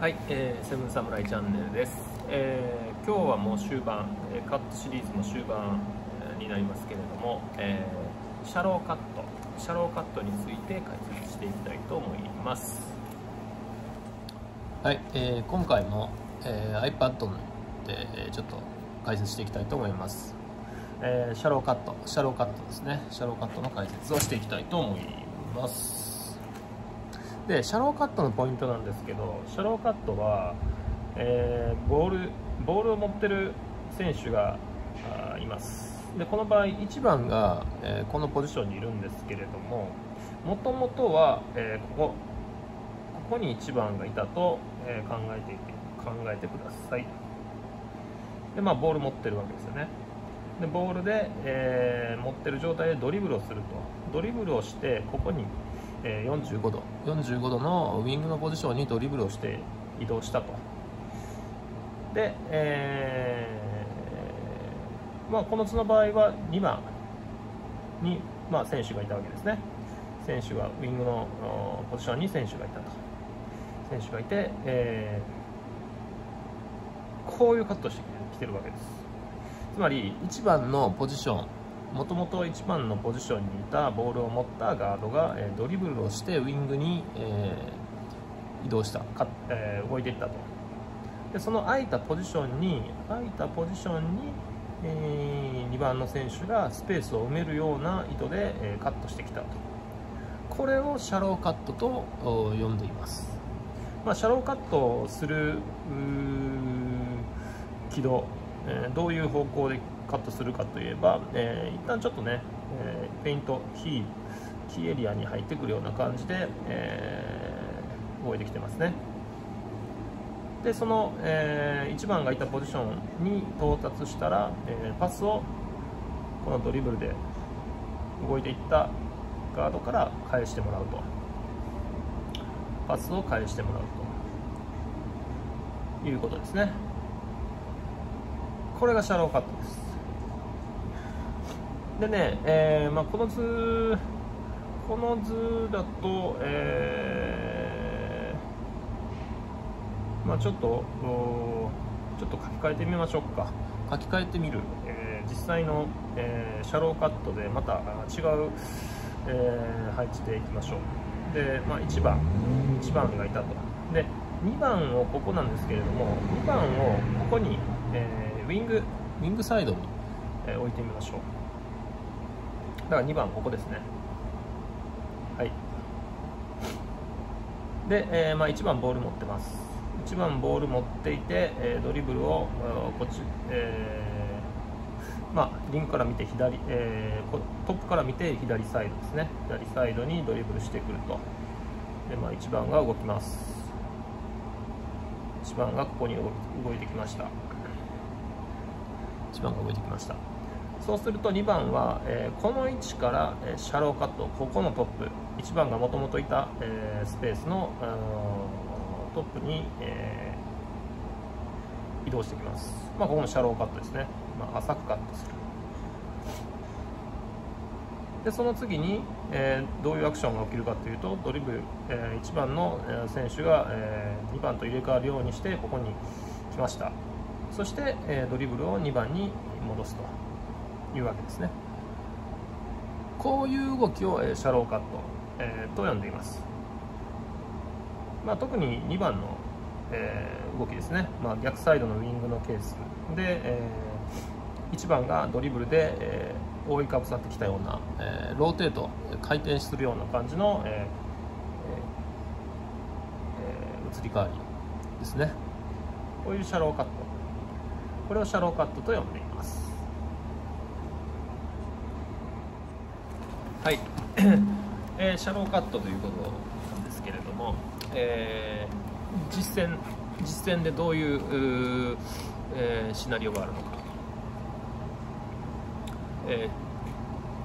はい、えー、セブンサムライチャンネルです、えー、今日はもう終盤、えーカットシリーズも終盤になりますけれども、えー shallow cut。shallow cut について解説していきたいと思います。はい、えー今回も、えー iPad で、えーちょっと解説していきたいと思います、えー shallow cut shallow cut ですね。 shallow cut の解説をしていきたいと思います。でシャローカットのポイントなんですけどシャローカットは、えーボールボールを持ってる選手がいます。でこの場合1番が、えーこのポジションにいるんですけれどももともとは、えーここここに1番がいたと、え考えていて考えてください。でまあボール持ってるわけですよね。でボールで、え持ってる状態でドリブルをすると。ドリブルをしてここに、え45度。45度のウィングのポジションにドリブルをして移動したと。で、えーまあ、この図の場合は2番に、まあ、選手がいたわけですね。選手がウィングのポジションに選手がいたと。選手がいて、えーこういうカットしてきてるわけです。つまり1番のポジションもともと1番のポジションにいたボールを持ったガードが、えドリブルをしてウィングに、え移動したか、え動いていったと。でその空いたポジションに空いたポジションに、え2番の選手がスペースを埋めるような意図で、えカットしてきたと。これをシャローカットと呼んでいます、まあ、 shallow cut をする軌道、えどういう方向でカットするかといえば、えー一旦ちょっとね、えペイントキーキーエリアに入ってくるような感じで、え動いてきてますね。でその、え1番がいたポジションに到達したら、えーパスをこのドリブルで動いていったガードから返してもらうと。パスを返してもらうということですね。これがシャローカットです。でね、えーまあ、この図この図だと、えーまあ、ちょっとおちょっと書き換えてみましょうか。書き換えてみる、えー実際の、えーシャローカットでまたあ違う、えー配置でいきましょう。で、まあ、1番1番がいたと。で2番をここなんですけれども2番をここに、えーウィングウィングサイドに、えー置いてみましょう。だから2番ここですね。はい。で、えーまあ、1番ボール持ってます。1番ボール持っていて、えードリブルをこっち、えーまあ、リンクから見て左、えートップから見て左サイドですね。左サイドにドリブルしてくると。で、まあ、1番が動きます。1番がここに動いてきました。1番が動いてきました。そうすると2番は、えーこの位置から、えーシャローカットここのトップ1番がもともといた、えースペースの、あのートップに、えー移動してきます、まあ、ここのシャローカットですね、まあ、浅くカットする。でその次に、えーどういうアクションが起きるかというとドリブル、え1番のえー選手が、え2番と入れ替わるようにしてここに来ました。そして、えードリブルを2番に戻すというわけですね。こういう動きを、えー shallow cut、えーと呼んでいます、まあ、特に2番の、えー動きですね、まあ、逆サイドのウィングのケースで、え1番がドリブルで、えー覆いかぶさってきたような、えーローテート回転するような感じの、えーええ移り変わりですね。こういうシャローカット。これをシャローカットと呼んでいます。はい、えーシャローカットということなんですけれども、えー実践実践でどういうう、えーシナリオがあるのか、えー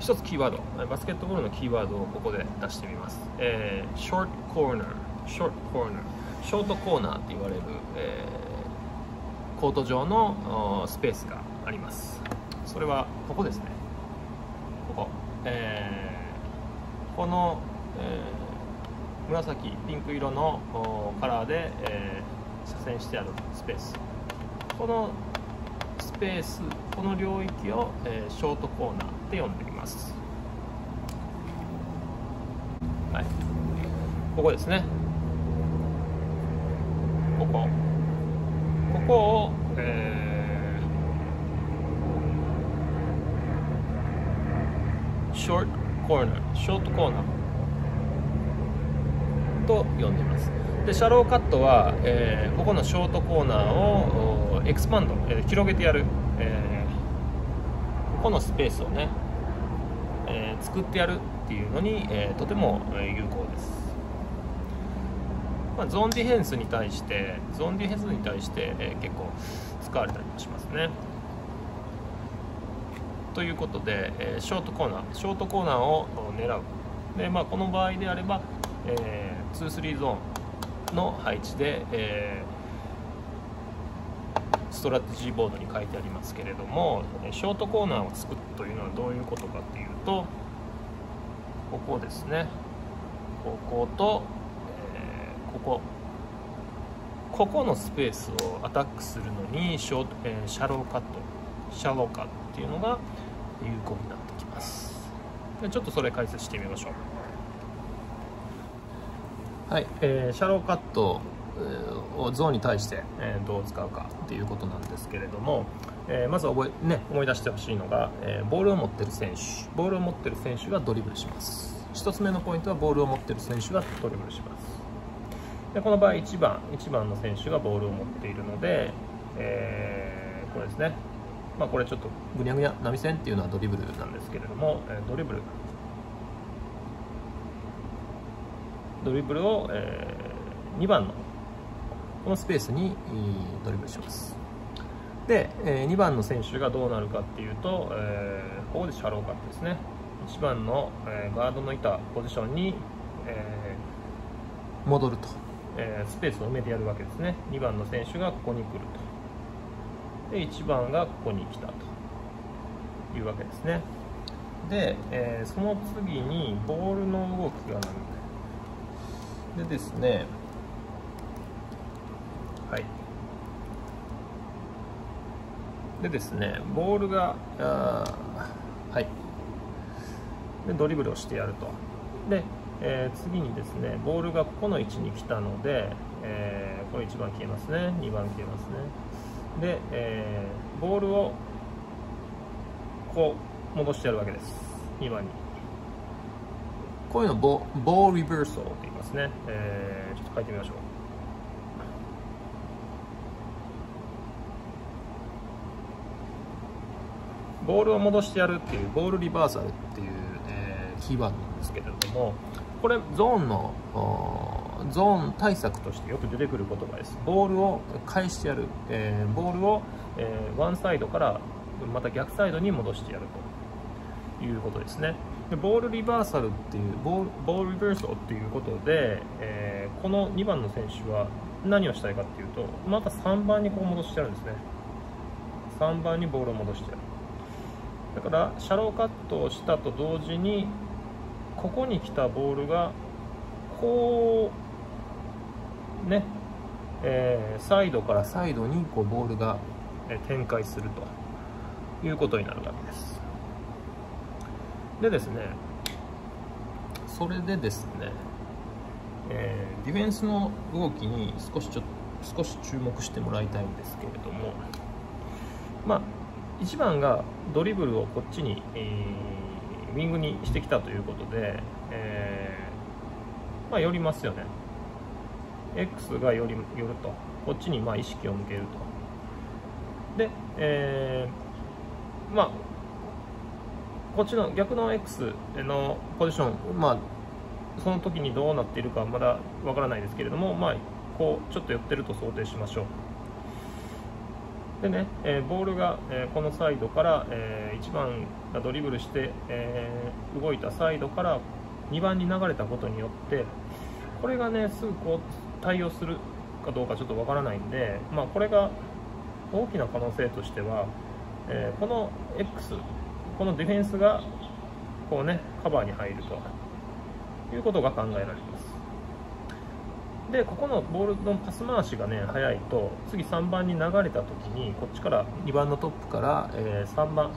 一つキーワードバスケットボールのキーワードをここで出してみます、えー、ショートコーナーショートコーナーショートコーナーって言われる、えーコート上のスペースがあります。それはここですね。ここ、えーこの、えー紫ピンク色のカラーで、えー、車線してあるスペース。このスペースこの領域を、えー、ショートコーナーって呼んでいます。はい。ここですね。ここ。ここを、えー、ショートコーナーショートコーナーと呼んでいます。でシャローカットは、えー、ここのショートコーナーをエクスパンド、えー、広げてやる、えー、ここのスペースをね、え作ってやるっていうのに、えとても有効です、まあ、ゾンディフェンスに対してゾンディフェンスに対して、え結構使われたりもしますね。ということで、えショートコーナーショートコーナーを狙う。で、まあ、この場合であれば、えー2-3ゾーンの配置で、えー、ストラテジーボードに書いてありますけれどもショートコーナーを作るというのはどういうことかっていうとここですね。ここと、こここのスペースをアタックするのにショ、えー、シャローカットシャローカットっていうのが有効になってきます。でちょっとそれ解説してみましょう。はい、えー、シャローカットをゾーンに対して、どう使うかっていうことなんですけれども、まず覚え、ね、思い出してほしいのが、ボールを持ってる選手。ボールを持ってる選手がドリブルします。1つ目のポイントはボールを持ってる選手がドリブルします。でこの場合1番1番の選手がボールを持っているので、えー、これですね。まあ、これちょっとぐにゃぐにゃ波線っていうのはドリブルなんですけれども、えドリブル。ドリブルを、えー、2番のこのスペースにドリブルします。で、えー、2番の選手がどうなるかっていうと、えー、ここでシャローカットですね。1番の、えー、ガードのいたポジションに、えー、戻ると、えー、スペースを埋めてやるわけですね。2番の選手がここに来ると。で1番がここに来たというわけですね。で、えー、その次にボールの動きが何でですねはい。でですねボールがあーはい。でドリブルをしてやると。で、えー、次にですねボールがここの位置に来たので、えー、これ1番消えますね。2番消えますね。で、えー、ボールをこう戻してやるわけです。2番に。こういうのボボーリバーソル。って言いますね、えー、ちょっと書いてみましょう。ボールを戻してやるっていうボールリバーサルっていう、えー、キーワードなんですけれどもこれゾーンのゾーン対策としてよく出てくる言葉です。ボールを返してやる、えー、ボールを、えー、ワンサイドからまた逆サイドに戻してやるということですね。でボールリバーサルっていうボールボールリバーサルっていうことで、えー、この2番の選手は何をしたいかっていうとまた3番にこう戻してやるんですね。3番にボールを戻してやる。だからシャローカットをしたと同時にここに来たボールがこうね、えー、サイドからサイドにこうボールが展開するということになるわけです。でですねそれでですね、えー、ディフェンスの動きに少しちょっと少し注目してもらいたいんですけれどもまあ1番がドリブルをこっちに、えー、ウィングにしてきたということで、えー、まあ寄りますよね。X が寄り寄ると。こっちにまあ意識を向けると。で、えー、まあこっちの逆の X のポジション、まあ、その時にどうなっているかまだわからないですけれども、まあ、こうちょっと寄ってると想定しましょう。でね、えー、ボールが、えー、このサイドから、えー、1番がドリブルして、えー、動いたサイドから2番に流れたことによってこれがねすぐこう対応するかどうかちょっとわからないんで、まあ、これが大きな可能性としては、えこの X このディフェンスがこうねカバーに入るということが考えられますでここのボールのパス回しがね速いと次3番に流れた時にこっちから2番のトップから、えー、3番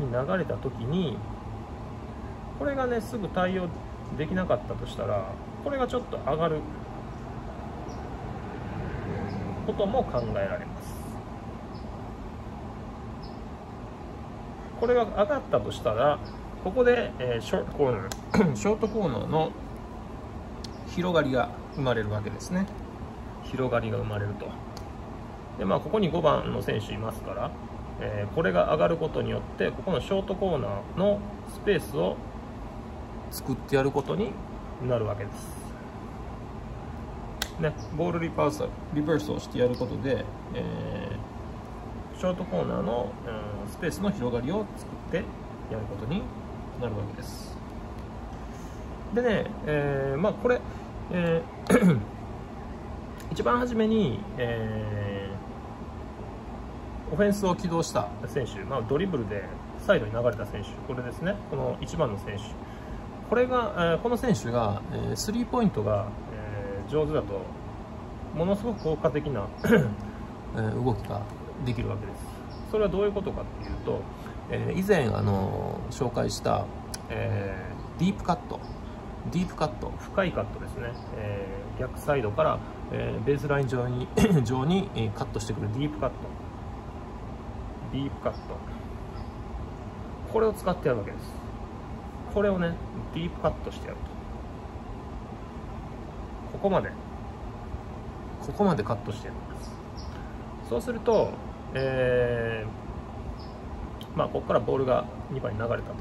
に流れた時にこれがねすぐ対応できなかったとしたらこれがちょっと上がることも考えられます。これが上がったとしたらここで、えー、ショートコーナー ショートコーナーの広がりが生まれるわけですね。広がりが生まれると。でまあここに5番の選手いますから、えー、これが上がることによってここのショートコーナーのスペースを作ってやることになるわけです。ね、ボールリバースリバースをしてやることで、えー、ショートコーナーの、うん、スペースの広がりを作ってやることになるわけです。でね、えー、まあこれえー、一番初めに、えー、オフェンスを起動した選手、まあ、ドリブルでサイドに流れた選手、これですね、この1番の選手、これが、えー、この選手が、えー、スリーポイントが、えー、上手だと、ものすごく効果的な えー、動きができるわけです。それはどういうことかっていうと、えー、以前あの紹介した、えー、ディープカット。ディープカット。深いカットですね、えー、逆サイドから、えー、ベースライン上に 上に、カットしてくる。ディープカット。ディープカット。これを使ってやるわけです。これをねディープカットしてやると。ここまで。ここまでカットしてやります。そうするとえー、まあここからボールが2番に流れたと。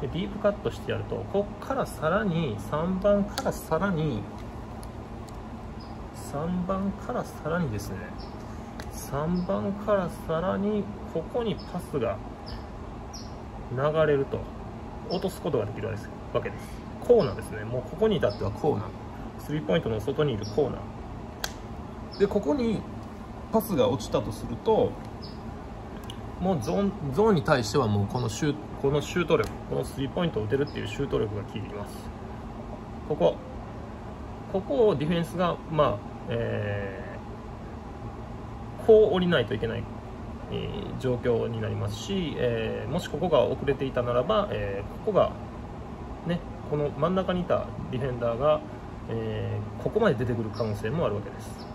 でディープカットしてやるとこっからさらに3番からさらに3番からさらにですね。3番からさらにここにパスが流れると。落とすことができるわけです。コーナーですね。もうここに至ってはコーナー。スリーポイントの外にいるコーナー。でここにパスが落ちたとするともうゾーンに対してはもうこのシュートこのシュート力このスリーポイントを打てるっていうシュート力が効いてきます。ここここをディフェンスがまあえー、こう降りないといけない、えー、状況になりますし、えー、もしここが遅れていたならば、えここがねこの真ん中にいたディフェンダーが、えここまで出てくる可能性もあるわけです。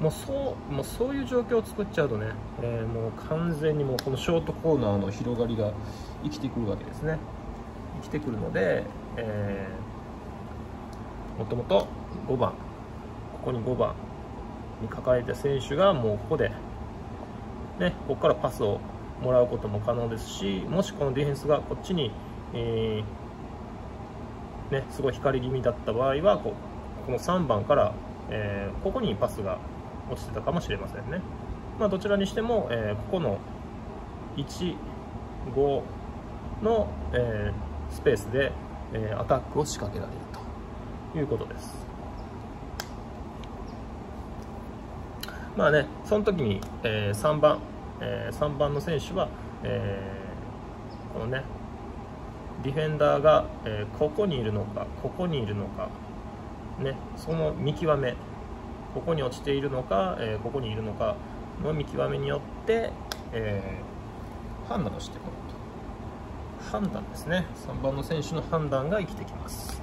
もうそうもうそういう状況を作っちゃうとね、えー、もう完全にもうこのショートコーナーの広がりが生きてくるわけですね。生きてくるので、えー、もともと5番ここに5番に抱えた選手がもうここで、ね、ここからパスをもらうことも可能ですしもしこのディフェンスがこっちに、えー、ね、すごい光り気味だった場合はここの3番から、えー、ここにパスが落ちてたかもしれませんね。まあ、どちらにしても、えー、ここの1、5の、えー、スペースで、えー、アタックを仕掛けられるということです。まあね、その時に、えー、3番、えー、3番の選手は、えー、このね、ディフェンダーが、えー、ここにいるのか、ここにいるのか、ね、その見極めここに落ちているのか、えー、ここにいるのかの見極めによって、えー、判断をしていこうと。判断ですね。3番の選手の判断が生きてきます、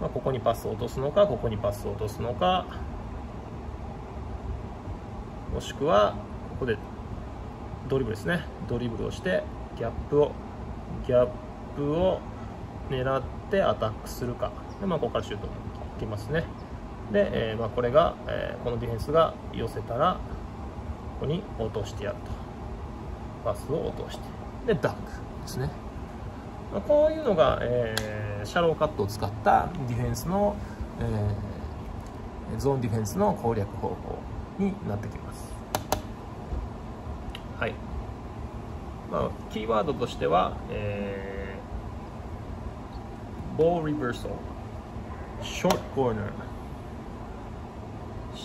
まあ、ここにパスを落とすのかここにパスを落とすのかもしくはここでドリブルですね。ドリブルをしてギャップをギャップを狙ってアタックするか。で、まあ、ここからシュートいきますね。で、えー、まあ、これが、えー、このディフェンスが寄せたらここに落としてやると。パスを落として。でダンクですね、まあ、こういうのが、えー、シャローカットを使ったディフェンスの、えゾーンディフェンスの攻略方法になってきます。はい。まあ、キーワードとしては、えー、ボールリバーサルショートコーナー。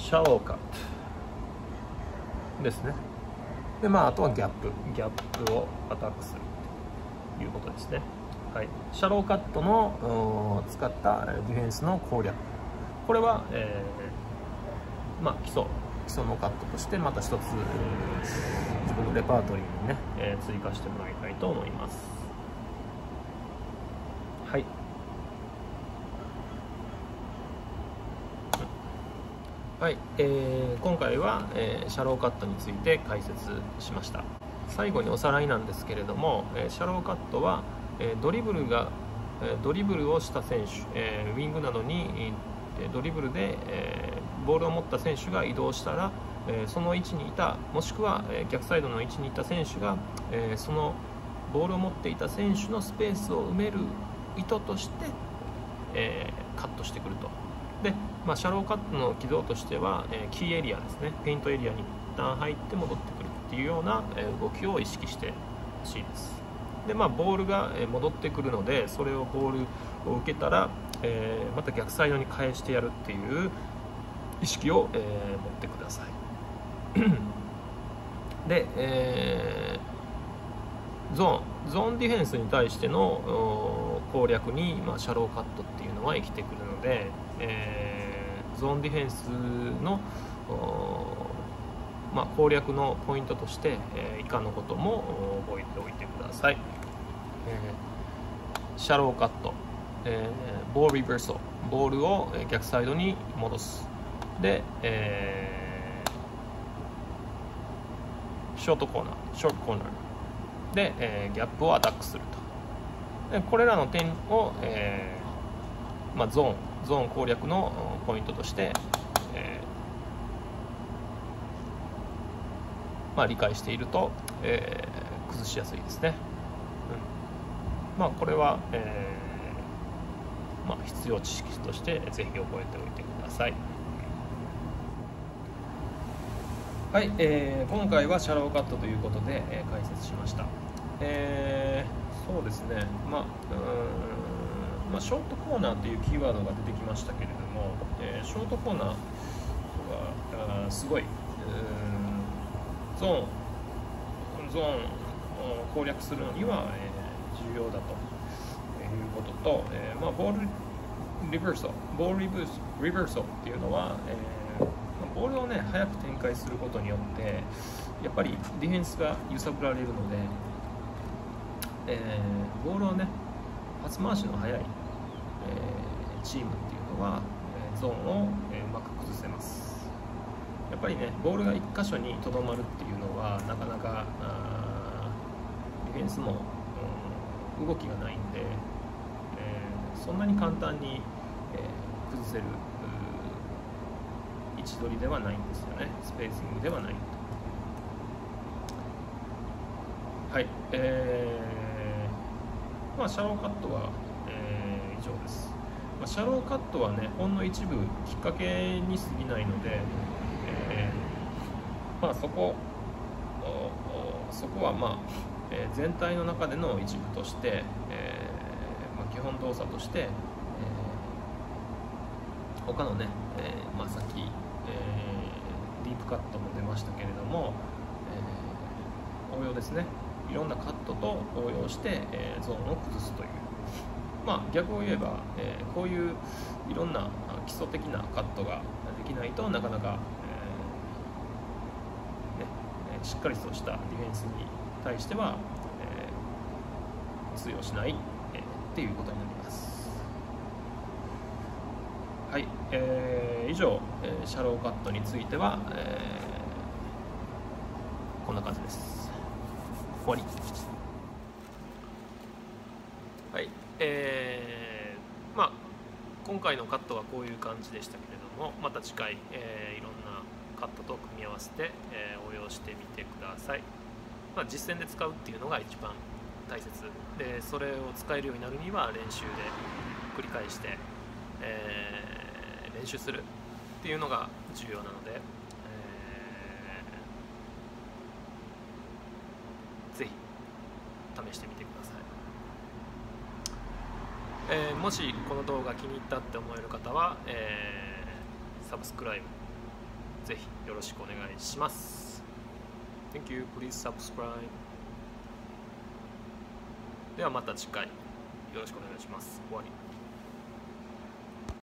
シャローカットですね。でまああとはギャップ。ギャップをアタックするということですね。はい。シャローカットの使ったディフェンスの攻略。これは、えー、まあ、基礎。基礎のカットとしてまた一つ自分のレパートリーにね、えー、追加してもらいたいと思いますはいはい、えー、今回は、えー、シャローカットについて解説しました。最後におさらいなんですけれども、えー、シャローカットは、えー、ドリブルが、えー、ドリブルをした選手、えー、ウィングなどにえドリブルで、えー、ボールを持った選手が移動したら、えー、その位置にいたもしくは、えー、逆サイドの位置にいた選手が、えー、そのボールを持っていた選手のスペースを埋める意図として、えー、カットしてくると。で、まあ、シャローカットの軌道としては、えー、キーエリアですね。ペイントエリアに一旦入って戻ってくるっていうような、えー、動きを意識してほしいです。で、まあ、ボールが戻ってくるのでそれをボールを受けたら、えー、また逆サイドに返してやるっていう意識を、えー、持ってください。で、えー、ゾーンゾーンディフェンスに対しての攻略に、まあ、シャローカットっていうのは生きてくるので、えー、ゾーンディフェンスのまあ、攻略のポイントとして、えー、以下のことも覚えておいてください、えー、シャローカット。えー、ボールリバーソボールを逆サイドに戻す。で、えー、ショートコーナー。ショートコーナー。で、えー、ギャップをアタックすると。でこれらの点を、えーまあ、ゾーン。ゾーン攻略のポイントとして、えーまあ、理解していると、えー、崩しやすいですね、うん、まあこれは、えーまあ、必要知識としてぜひ覚えておいてください。はい、えー、今回はシャローカットということで、えー、解説しました。えー、そうですね、まあ、うんまあ、ショートコーナーというキーワードが出てきましたけれども、えー、ショートコーナーはあすごい、ゾーン、ゾーンを攻略するのには、えー、重要だということと、えーまあ、ボールリバーソボールリブースリバーソっていうのは、えー、ボールをね早く展開することによってやっぱりディフェンスが揺さぶられるので、えー、ボールをねパス回しの速い、えー、チームっていうのは、えゾーンを、えうまく崩せます。やっぱりねボールが1箇所にとどまるっていうのはなかなかディフェンスも、うん、動きがないんでそんなに簡単に、えー、崩せる位置取りではないんですよね。スペーシングではないはいえー、まあシャローカットは、上です、まあ、シャローカットはねほんの一部きっかけに過ぎないので、えー、まあそこそこはまあ、えー、全体の中での一部として、えー基本動作として、え、他のね、えまあ、さっき、え、ディープカットも出ましたけれども、え、応用ですね。いろんなカットと応用して、えー、ゾーンを崩すという。まあ逆を言えば、えー、こういういろんな基礎的なカットができないとなかなか、えーね、しっかりとしたディフェンスに対しては、えー、通用しないえっていうことになります。はい、えー、以上、えー、シャローカットについては、えー、こんな感じです。終わりはいえー、まあ今回のカットはこういう感じでしたけれどもまた次回、えー、いろんなカットと組み合わせて、えー、応用してみてください、まあ、実践で使うっていうのが一番大切。でそれを使えるようになるには練習で繰り返して、えー、練習するっていうのが重要なので、えー、ぜひ試してみてください、えー、もしこの動画気に入ったって思える方は、えー、サブスクライブぜひよろしくお願いします Thank you. Please subscribe. ではまた次回よろしくお願いします終わり